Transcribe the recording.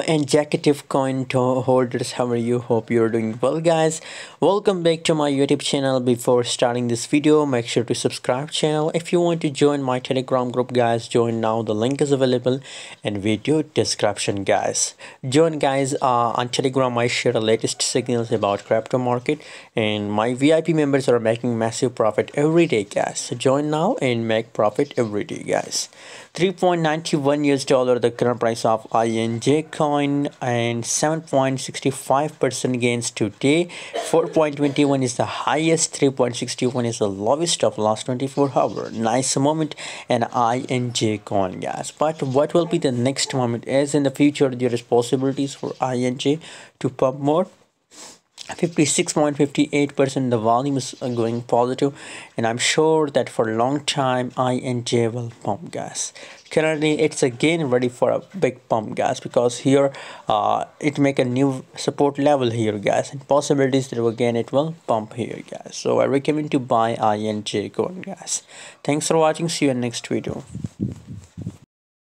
Injective coin holders how are you? Hope you're doing well guys. Welcome back to my youtube channel. Before starting this video make sure to subscribe channel. If you want to join my telegram group guys join now. The link is available in video description guys. Join guys uh, on telegram. I share the latest signals about crypto market and my vip members are making massive profit every day guys. So join now and make profit every day guys. 3.91 US dollar the current price of INJ coin 7.65% gains today 4.21 is the highest. 3.61 is the lowest of last 24 hour. Nice moment and INJ coin guys. But what will be the next moment? As in the future there is possibilities for INJ to pump more 56.58% the volume is uh, going positive and I'm sure that for a long time INJ will pump gas. Currently it's again ready for a big pump gas because here uh, it make a new support level here guys and possibilities that again it will pump here guys so I recommend to buy INJ coin guys thanks for watching. See you in next video